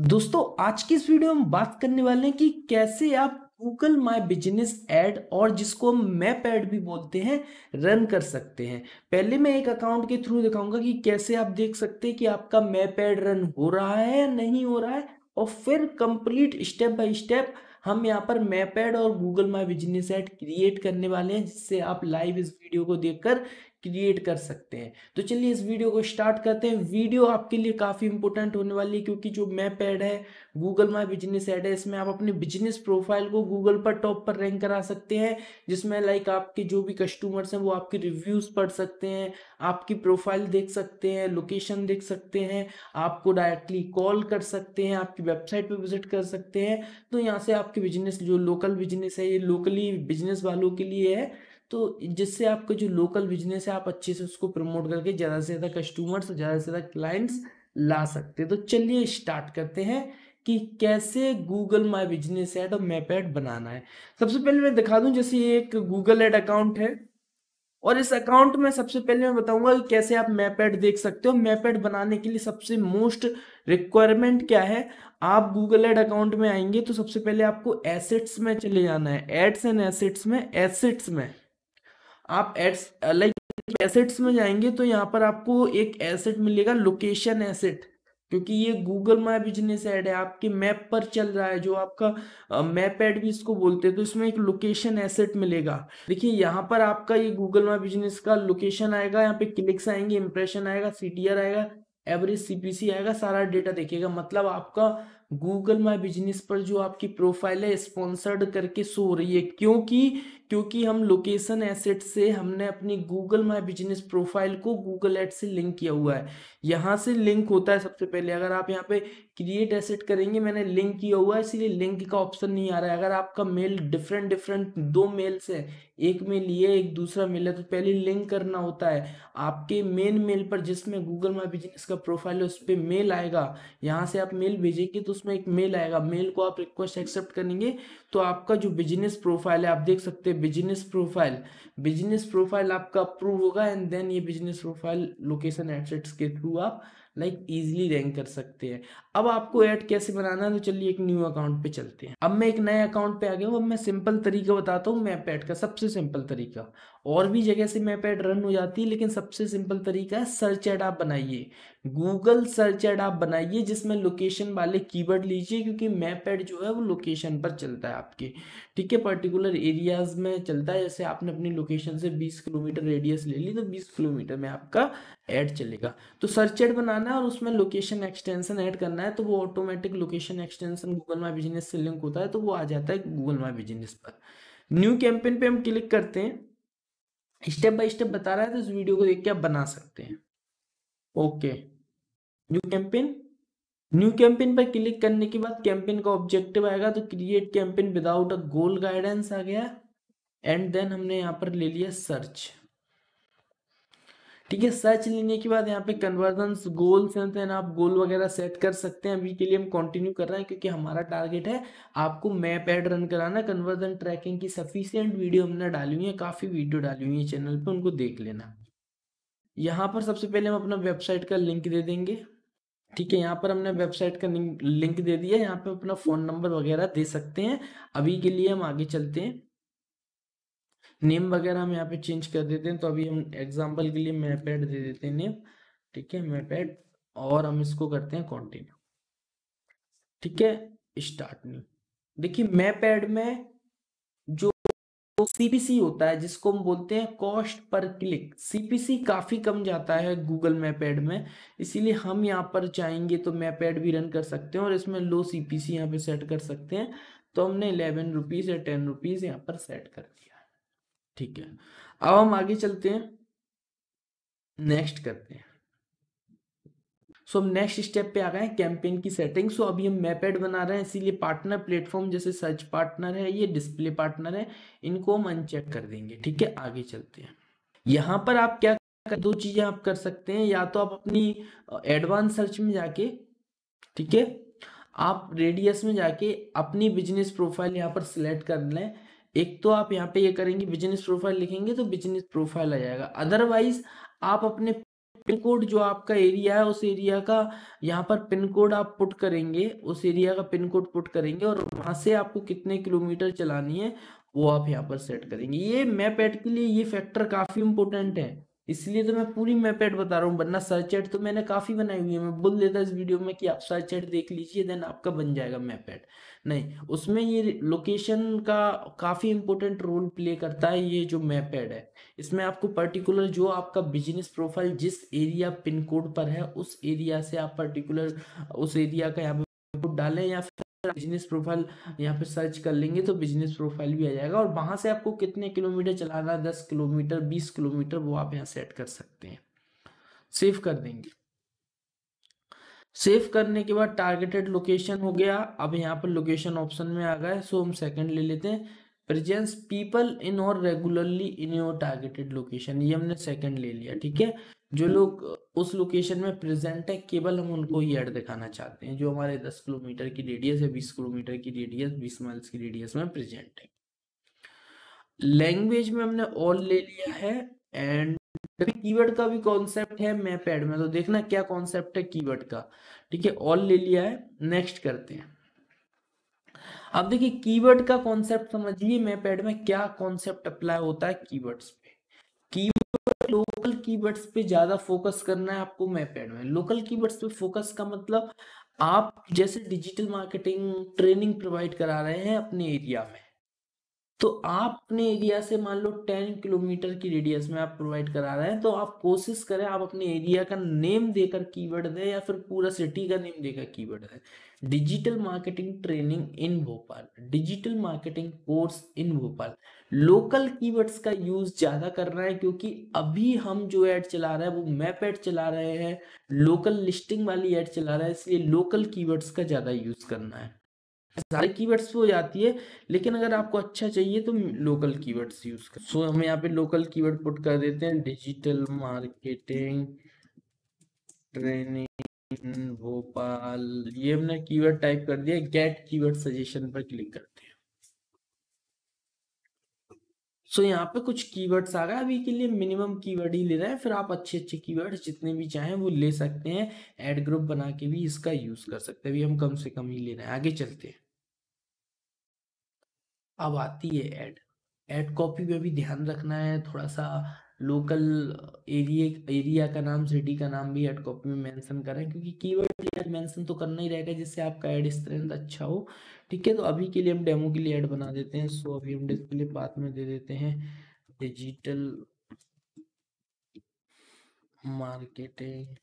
दोस्तों, आज की इस वीडियो में बात करने वाले हैं कि कैसे आप गूगल माई बिज़नेस एड और जिसको हम मैप एड भी बोलते हैं रन कर सकते हैं। पहले मैं एक अकाउंट के थ्रू दिखाऊँगा कि कैसे आप देख सकते हैं कि आपका मैप एड रन हो रहा है या नहीं हो रहा है और फिर कंप्लीट स्टेप बाय स्टेप हम यहाँ पर मैप एड और Google my business ad create करने वाले हैं, जिससे आप लाइव इस वीडियो को देखकर क्रिएट कर सकते हैं। तो चलिए इस वीडियो को स्टार्ट करते हैं। वीडियो आपके लिए काफ़ी इंपॉर्टेंट होने वाली है, क्योंकि जो मैप ऐड है गूगल माई बिज़नेस ऐड है, इसमें आप अपने बिज़नेस प्रोफ़ाइल को गूगल पर टॉप पर रैंक करा सकते हैं, जिसमें लाइक आपके जो भी कस्टमर्स हैं, वो आपके रिव्यूज़ पढ़ सकते हैं, आपकी प्रोफ़ाइल देख सकते हैं लोकेशन देख सकते हैं, आपको डायरेक्टली कॉल कर सकते हैं, आपकी वेबसाइट पर विज़िट कर सकते हैं। तो यहाँ से आपके बिज़नेस जो लोकल बिज़नेस है, ये लोकली बिज़नेस वालों के लिए है तो जिससे आपका जो लोकल बिज़नेस है, आप अच्छे से उसको प्रमोट करके ज़्यादा से ज़्यादा कस्टमर्स और ज़्यादा से ज़्यादा क्लाइंट्स ला सकते हैं। तो चलिए स्टार्ट करते हैं कि कैसे गूगल माई बिज़नेस एड और मैप एड बनाना है। सबसे पहले मैं दिखा दूँ, जैसे एक गूगल एड अकाउंट है। और इस अकाउंट में सबसे पहले मैं बताऊँगा कि कैसे आप मैप एड देख सकते हो। मैप एड बनाने के लिए सबसे मोस्ट रिक्वायरमेंट क्या है? आप गूगल एड अकाउंट में आएँगे तो सबसे पहले आपको एसेट्स में चले जाना है। एड्स एंड एसेट्स में एसेट्स में। आप एड्स लाइक एसेट्स में जाएँगे तो यहाँ पर आपको एक एसेट मिलेगा लोकेशन एसेट क्योंकि ये गूगल माई बिज़नेस ऐड है, आपके मैप पर चल रहा है, जो आपका मैप ऐड भी इसको बोलते हैं तो इसमें एक लोकेशन एसेट मिलेगा. देखिए, यहाँ पर आपका ये गूगल माई बिज़नेस का लोकेशन आएगा, यहाँ पे क्लिक्स आएँगे इंप्रेशन आएगा सीटीआर आएगा एवरेज सीपीसी आएगा, सारा डेटा देखेगा मतलब आपका गूगल माई बिज़नेस पर जो आपकी प्रोफ़ाइल है, स्पॉन्सर्ड करके शो रही है। क्योंकि क्योंकि हम लोकेशन एसेट से हमने अपनी गूगल माई बिज़नेस प्रोफ़ाइल को गूगल एड से लिंक किया हुआ है। यहाँ से लिंक होता है सबसे पहले। अगर आप यहाँ पे क्रिएट एसेट करेंगे, मैंने लिंक किया हुआ है, इसलिए लिंक का ऑप्शन नहीं आ रहा है। अगर आपका मेल डिफरेंट डिफरेंट दो मेल्स है, एक मेल ये, एक दूसरा मेल है तो पहले लिंक करना होता है। आपके मेन मेल पर जिसमें गूगल माई बिज़नेस का प्रोफ़ाइल है, उस पर मेल आएगा। यहाँ से आप मेल भेजेंगे तो उसमें एक मेल आएगा। मेल को आप रिक्वेस्ट एक्सेप्ट करेंगे तो आपका जो बिज़नेस प्रोफ़ाइल है, आप देख सकते हैं बिज़नेस प्रोफ़ाइल बिज़नेस प्रोफ़ाइल आपका अप्रूव होगा एंड देन ये business profile location ad sets के थ्रू आप लाइक इजीली रैंक कर सकते हैं। अब आपको ऐड कैसे बनाना है तो चलिए एक न्यू अकाउंट पे चलते हैं। अब मैं एक नए अकाउंट पे आ गया हूँ, अब मैं सिंपल तरीका बताता हूँ, मैप ऐड का सबसे सिंपल तरीका। और भी जगह से मैप ऐड रन हो जाती है, लेकिन सबसे सिंपल तरीका है सर्च एड आप बनाइए। गूगल सर्च एड आप बनाइए, जिसमें लोकेशन वाले कीवर्ड लीजिए, क्योंकि मैप एड जो है वो लोकेशन पर चलता है आपके। ठीक है पर्टिकुलर एरियाज़ में चलता है, जैसे आपने अपनी लोकेशन से 20 किलोमीटर रेडियस ले ली तो 20 किलोमीटर में आपका ऐड चलेगा। तो सर्च एड बनाना है और उसमें लोकेशन एक्सटेंशन ऐड करना है तो वो automatic location extension Google my business से लिंक होता है तो वो आ जाता है गूगल माई बिज़नेस पर। न्यू कैंपेन पे हम क्लिक करते हैं। स्टेप बाय स्टेप बता रहा है तो इस वीडियो को देख के आप बना सकते हैं। Okay new campaign new campaign पर क्लिक करने के बाद कैंपेन का ऑब्जेक्टिव आएगा तो create campaign without a goal guidance आ गया। एंड देन हमने यहाँ पर ले लिया सर्च ठीक है सर्च लेने के बाद यहाँ पे कन्वर्जन गोल्स हैं तो आप गोल वगैरह सेट कर सकते हैं। अभी के लिए हम कंटिन्यू कर रहे हैं क्योंकि हमारा टारगेट है। आपको मैप एड रन कराना कन्वर्जन ट्रैकिंग की सफिशियंट वीडियो हमने डाली हुई है, काफ़ी वीडियो डाली हुई है चैनल पे, उनको देख लेना। यहाँ पर सबसे पहले हम अपना वेबसाइट का लिंक दे देंगे। ठीक है, यहाँ पर हमने वेबसाइट का लिंक दे दिया, यहाँ पे अपना फ़ोन नंबर वगैरह दे सकते हैं। अभी के लिए हम आगे चलते हैं। नेम वगैरह हम यहाँ पे चेंज कर देते हैं तो अभी हम एग्जांपल के लिए मैपेड दे देते हैं नेम ठीक है मैपेड और हम इसको करते हैं कंटिन्यू ठीक है स्टार्ट न्यू देखिए मैपेड में जो सीपीसी होता है, जिसको हम बोलते हैं कॉस्ट पर क्लिक सीपीसी काफ़ी कम जाता है गूगल मैपेड में, इसीलिए हम यहाँ पर चाहेंगे तो मैपेड भी रन कर सकते हैं और इसमें लो सीपीसी यहाँ पे सेट कर सकते हैं। तो हमने इलेवन रुपीज़ या टेन रुपीज़ यहाँ पर सेट कर दिया ठीक है। अब हम आगे चलते हैं। नेक्स्ट करते हैं। सो हम नेक्स्ट स्टेप पे आ गए हैं कैंपेन की सेटिंग सो अभी हम मैपेड बना रहे हैं इसीलिए पार्टनर प्लेटफॉर्म जैसे सर्च पार्टनर है ये डिस्प्ले पार्टनर है इनको हम अनचेक कर देंगे ठीक है? आगे चलते हैं। यहाँ पर आप क्या कर, दो चीज़ें आप कर सकते हैं या तो आप अपनी एडवांस सर्च में जाके ठीक है? आप रेडियस में जाके अपनी बिज़नेस प्रोफ़ाइल यहाँ पर सिलेक्ट कर लें। एक तो आप यहाँ पे ये करेंगे बिज़नेस प्रोफ़ाइल लिखेंगे तो बिज़नेस प्रोफ़ाइल आ जाएगा। अदरवाइज़ आप अपने पिन कोड जो आपका एरिया है, उस एरिया का यहाँ पर पिन कोड आप पुट करेंगे, उस एरिया का पिन कोड पुट करेंगे और वहाँ से आपको कितने किलोमीटर चलानी है, वो आप यहाँ पर सेट करेंगे। ये मैप एड के लिए ये फैक्टर काफ़ी इंपॉर्टेंट है। इसलिए तो मैं पूरी मैप एड बता रहा हूँ, वरना सर्च एड तो मैंने काफ़ी बनाई हुई है। मैं बोल देता इस वीडियो में कि आप सर्च एड देख लीजिए देन आपका बन जाएगा मैप एड नहीं, उसमें ये लोकेशन का काफ़ी इंपॉर्टेंट रोल प्ले करता है ये जो मैप एड है। इसमें आपको पर्टिकुलर जो आपका बिज़नेस प्रोफ़ाइल जिस एरिया पिन कोड पर है, उस एरिया से आप पर्टिकुलर उस एरिया का यहाँ पे डालें या फिर बिज़नेस प्रोफ़ाइल यहाँ पे सर्च कर लेंगे तो बिज़नेस प्रोफ़ाइल भी आ जाएगा और वहाँ से आपको कितने किलोमीटर चलाना है, दस किलोमीटर, बीस किलोमीटर वो आप यहाँ सेट कर सकते हैं। सेव कर देंगे। सेव करने के बाद टारगेटेड लोकेशन हो गया। अब यहाँ पर लोकेशन ऑप्शन में आ गया सो हम सेकंड ले लेते हैं। प्रेजेंस पीपल इन और regularly in your targeted location ये हमने सेकंड ले लिया, ठीक है? जो लोग, उस लोकेशन में प्रेजेंट है, केवल हम उनको ही ऐड दिखाना चाहते हैं। जो हमारे 10 किलोमीटर की रेडियस है 20 किलोमीटर की रेडियस 20 माइल्स की रेडियस में प्रेजेंट है। लैंग्वेज में हमने ऑल ले लिया है एंड कीवर्ड का भी कॉन्सेप्ट है मैप एड में। तो देखना क्या कॉन्सेप्ट है कीवर्ड का। ठीक है ऑल ले लिया है नेक्स्ट करते हैं। अब देखिए कीवर्ड का कॉन्सेप्ट समझिए मैप एड में क्या कॉन्सेप्ट अप्लाई होता है कीवर्ड्स पे। कीवर्ड लोकल कीवर्ड्स पे ज़्यादा फोकस करना है आपको मैप एड में। लोकल कीवर्ड्स पे फोकस का मतलब आप जैसे डिजिटल मार्केटिंग ट्रेनिंग प्रोवाइड करा रहे हैं अपने एरिया में। तो आप अपने एरिया से मान लो टेन किलोमीटर की रेडियस में आप प्रोवाइड करा रहे हैं तो आप कोशिश करें आप अपने एरिया का नेम देकर कीवर्ड दें या फिर पूरा सिटी का नेम देकर कीवर्ड दें। Digital marketing training in Bhopal, digital marketing course in Bhopal. Local keywords का यूज़ ज़्यादा कर रहे हैं क्योंकि अभी हम जो ऐड चला रहे हैं वो मैप ऐड चला रहे हैं, लोकल लिस्टिंग वाली ऐड चला रहे हैं, इसलिए लोकल कीवर्ड्स का ज़्यादा यूज़ करना है। सारे कीवर्ड्स पे हो जाती है, लेकिन अगर आपको अच्छा चाहिए तो लोकल कीवर्ड्स यूज़ कर सो हम यहाँ पे लोकल कीवर्ड पुट कर देते हैं डिजिटल मार्केटिंग ट्रेनिंग भोपाल, ये हमने कीवर्ड टाइप कर दिया गेट कीवर्ड सजेशन पर क्लिक करते हैं सो यहाँ पे कुछ कीवर्ड्स आ गए अभी के लिए मिनिमम कीवर्ड ही ले रहे हैं। फिर आप अच्छे अच्छे कीवर्ड्स जितने भी चाहें वो ले सकते हैं। एड ग्रुप बना के भी इसका यूज़ कर सकते हैं। अभी हम कम से कम ही ले रहे हैं। आगे चलते हैं। अब आती है एड एड कॉपी में भी ध्यान रखना है। थोड़ा सा लोकल एरिया एरिया का नाम, सिटी का नाम भी एड कॉपी में मेंशन करें, क्योंकि कीवर्ड मेंशन तो करना ही रहेगा जिससे आपका एड स्ट्रेंथ अच्छा हो। ठीक है तो अभी के लिए हम डेमो के लिए एड बना देते हैं। सो अभी हम डिस्प्ले पाथ में दे देते हैं। डिजिटल मार्केटिंग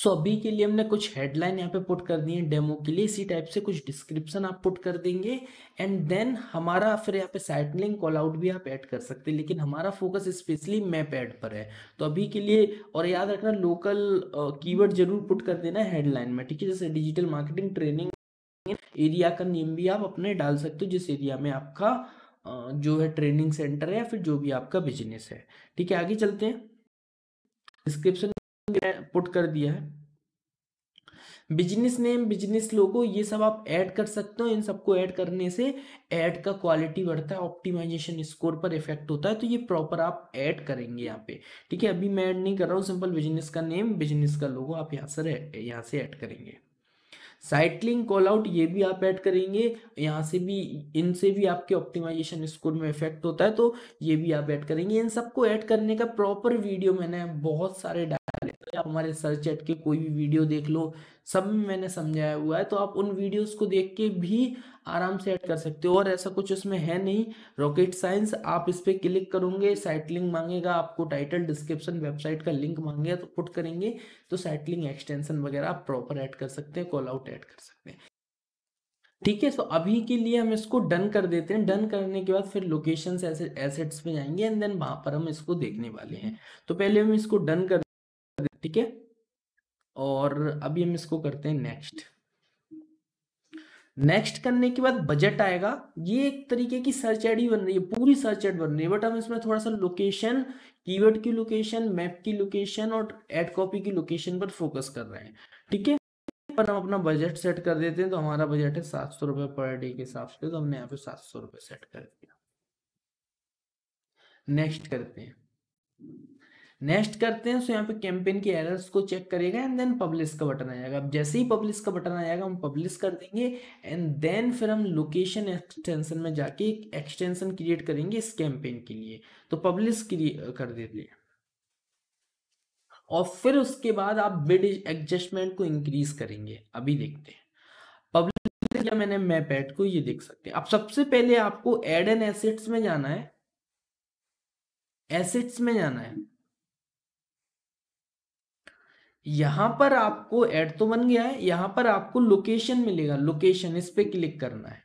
सो अभी के लिए हमने कुछ हेडलाइन यहाँ पे पुट कर दी है डेमो के लिए। इसी टाइप से कुछ डिस्क्रिप्शन आप पुट कर देंगे। एंड देन हमारा फिर यहाँ पे साइट लिंक कॉल आउट भी आप ऐड कर सकते हैं, लेकिन हमारा फोकस स्पेशली मैप ऐड पर है। तो अभी के लिए, और याद रखना लोकल कीवर्ड ज़रूर पुट कर देना हेडलाइन में, ठीक है? जैसे डिजिटल मार्केटिंग ट्रेनिंग एरिया का नेम भी आप अपने डाल सकते हो, जिस एरिया में आपका जो है ट्रेनिंग सेंटर है या फिर जो भी आपका बिज़नेस है। ठीक है, आगे चलते हैं। डिस्क्रिप्शन पुट कर दिया है। बिज़नेस नेम बिज़नेस लोगो ये सब आप ऐड कर सकते हो। इन सबको ऐड करने से ऐड का क्वालिटी बढ़ता है ऑप्टिमाइजेशन स्कोर पर इफ़ेक्ट होता है। तो ये प्रॉपर आप ऐड करेंगे यहाँ पे। ठीक है, अभी मैं ऐड नहीं कर रहा हूँ। सिंपल बिज़नेस का नेम बिज़नेस का लोगो आप यहाँ से यहाँ से ऐड करेंगे। साइटलिंग कॉल आउट ये भी आप ऐड करेंगे। यहाँ से भी, इनसे भी आपके ऑप्टिमाइजेशन स्कोर में इफ़ेक्ट होता है। तो ये भी आप ऐड करेंगे। इन सबको ऐड करने का प्रॉपर वीडियो मैंने बहुत सारे हमारे सर्च चैट के कोई भी वीडियो देख लो, सब में मैंने समझाया हुआ है तो आप उन वीडियोस को देख के भी आराम से ऐड कर सकते हो, और ऐसा कुछ उसमें है नहीं। रॉकेट साइंस आप इस पर क्लिक करोगे साइट लिंक मांगेगा आपको टाइटल डिस्क्रिप्शन वेबसाइट का लिंक मांगेगा तो पुट करेंगे तो साइट लिंक एक्सटेंशन वगैरह आप प्रॉपर ऐड कर सकते हैं कॉल आउट ऐड कर सकते हैं। ठीक है तो अभी के लिए हम इसको डन कर देते हैं। डन करने के बाद फिर लोकेशन एसेट्स पे जाएँगे एंड देन वहाँ पर हम इसको देखने वाले हैं। तो पहले हम इसको डन कर ठीक है? और अभी हम इसको करते हैं नेक्स्ट नेक्स्ट करने के बाद बजट आएगा। ये एक तरीके की सर्च एड ही बन रही है, पूरी सर्च एड बन रही है बट हम इसमें थोड़ा सा लोकेशन कीवर्ड की लोकेशन मैप की लोकेशन और एड कॉपी की लोकेशन पर फोकस कर रहे हैं। ठीक है? पर हम अपना बजट सेट कर देते हैं तो हमारा बजट है सात सौ रुपए पर डे के हिसाब से तो हमने यहाँ पे सात सौ रुपए सेट कर दिया। नेक्स्ट करते हैं। नेक्स्ट करते हैं सो यहाँ पे कैंपेन के एरर्स को चेक करेगा एंड देन पब्लिश का बटन आएगा। अब जैसे ही पब्लिश का बटन आएगा, हम पब्लिश कर देंगे एंड देन फिर हम लोकेशन एक्सटेंशन में जाके एक एक्सटेंशन क्रिएट करेंगे इस कैंपेन के लिए। तो पब्लिश कर देते हैं। और फिर उसके बाद आप बिड एडजस्टमेंट को इंक्रीज करेंगे। अभी देखते हैं। पब्लिक किया मैंने मैप एड को ये देख सकते हैं। अब सबसे पहले आपको एड एंड एसेट्स में जाना है। एसेट्स में जाना है। यहाँ पर आपको एड तो बन गया है, यहाँ पर आपको लोकेशन मिलेगा। लोकेशन इस पे क्लिक करना है।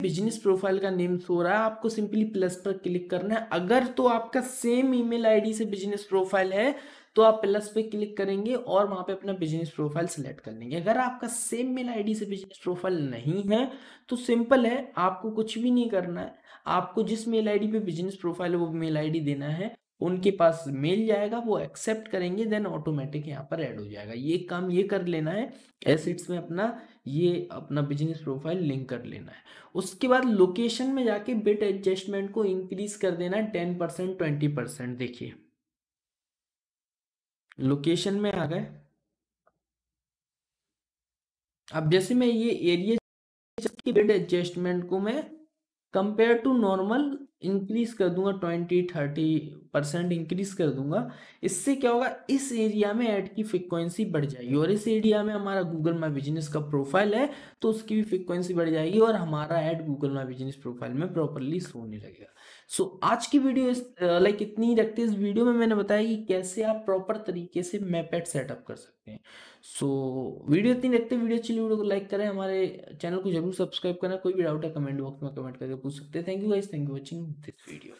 बिज़नेस प्रोफ़ाइल का नेम सो रहा है, आपको सिंपली प्लस पर क्लिक करना है। अगर तो आपका सेम ईमेल आईडी से बिज़नेस प्रोफ़ाइल है तो आप प्लस पे क्लिक करेंगे और वहाँ पे अपना बिज़नेस प्रोफ़ाइल सेलेक्ट कर लेंगे। अगर आपका सेम मेल आईडी से बिज़नेस प्रोफ़ाइल नहीं है तो सिंपल है, आपको कुछ भी नहीं करना है। आपको जिस मेल आईडी पे बिज़नेस प्रोफ़ाइल है, वो मेल आईडी देना है। उनके पास मेल जाएगा, वो एक्सेप्ट करेंगे देन ऑटोमेटिक यहाँ पर ऐड हो जाएगा। ये काम ये कर लेना है एसिड्स में अपना, ये अपना बिज़नेस प्रोफ़ाइल लिंक कर लेना है। उसके बाद लोकेशन में जाके बिट एडजस्टमेंट को इंक्रीज कर देना है टेन परसेंट ट्वेंटी परसेंट देखिए। लोकेशन में आ गए। अब जैसे मैं ये एरिया बिट एडजस्टमेंट को मैं कंपेयर टू नॉर्मल इंक्रीज कर दूँगा ट्वेंटी थर्टी परसेंट इंक्रीज कर दूँगा इससे क्या होगा इस एरिया में ऐड की फ्रिक्वेंसी बढ़ जाएगी। और इस एरिया में हमारा गूगल माई बिज़नेस का प्रोफ़ाइल है तो उसकी भी फ्रिक्वेंसी बढ़ जाएगी और हमारा ad Google my business profile में प्रॉपरली होने लगेगा। सो so, आज की वीडियो इस लाइक इतनी ही रखते इस वीडियो में मैंने बताया कि कैसे आप प्रॉपर तरीके से मैपेट सेटअप कर सकते हैं। सो so, वीडियो इतनी रखते वीडियो अच्छी वीडियो को लाइक करें। हमारे चैनल को ज़रूर सब्सक्राइब करना। कोई भी डाउट है कमेंट बॉक्स में कमेंट करके पूछ सकते हैं। Thank you guys thank you watching this video